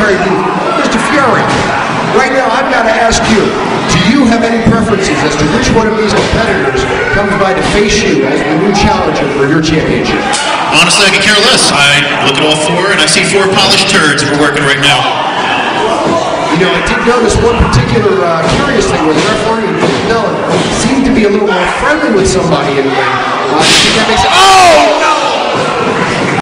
Mr. Fury, right now I've got to ask you, do you have any preferences as to which one of these competitors comes by to face you as the new challenger for your championship? Honestly, I could care less. I look at all four and I see four polished turds we're working right now. You know, I did notice one particular uh, curious thing where the referee, Miller, seemed to be a little more friendly with somebody in the ring. Uh,